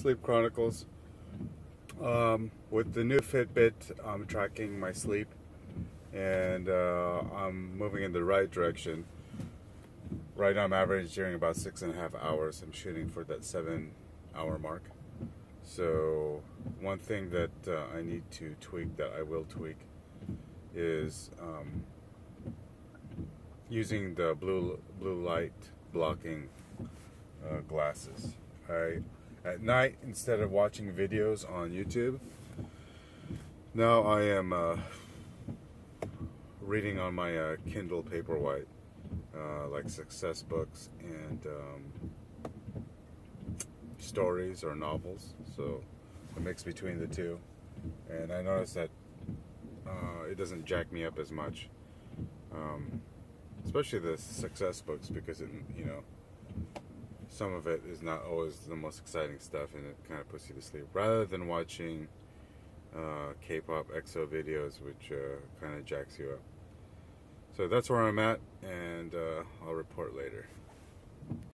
Sleep Chronicles. Um, with the new Fitbit, I'm tracking my sleep and uh, I'm moving in the right direction. Right now, I'm averaging about six and a half hours. I'm shooting for that seven hour mark. So, one thing that uh, I need to tweak, that I will tweak, is um, using the blue blue light blocking uh, glasses. I at night instead of watching videos on YouTube. Now I am uh, reading on my uh, Kindle Paperwhite, uh, like success books and um, stories or novels. So a mix between the two, and I noticed that uh, it doesn't jack me up as much. Um, especially the success books because it, you know some of it is not always the most exciting stuff and it kind of puts you to sleep. Rather than watching uh, K-pop EXO videos which uh, kind of jacks you up. So that's where I'm at and uh, I'll report later